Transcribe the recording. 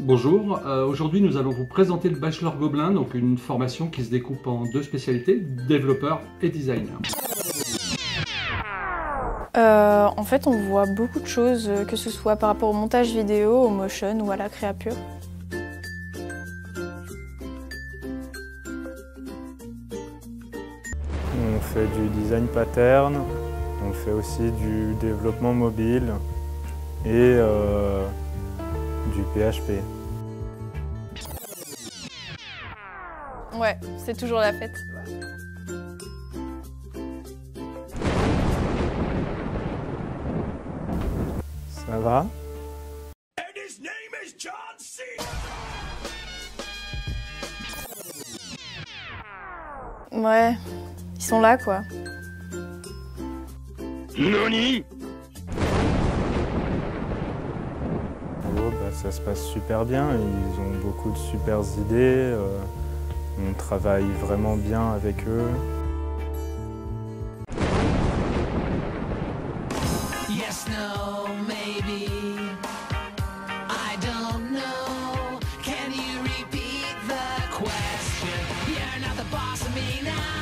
Bonjour, euh, aujourd'hui nous allons vous présenter le Bachelor Gobelin, donc une formation qui se découpe en deux spécialités, développeur et designer. Euh, en fait, on voit beaucoup de choses, que ce soit par rapport au montage vidéo, au motion ou à la créa pure. On fait du design pattern, on fait aussi du développement mobile et euh, du PHP. Ouais, c'est toujours la fête. Ça va? Ouais, ils sont là quoi. NANI bah, ça se passe super bien. Ils ont beaucoup de super idées. Euh, on travaille vraiment bien avec eux. Yes, no, maybe. I don't know. Can you repeat the question? You're not the boss of me now.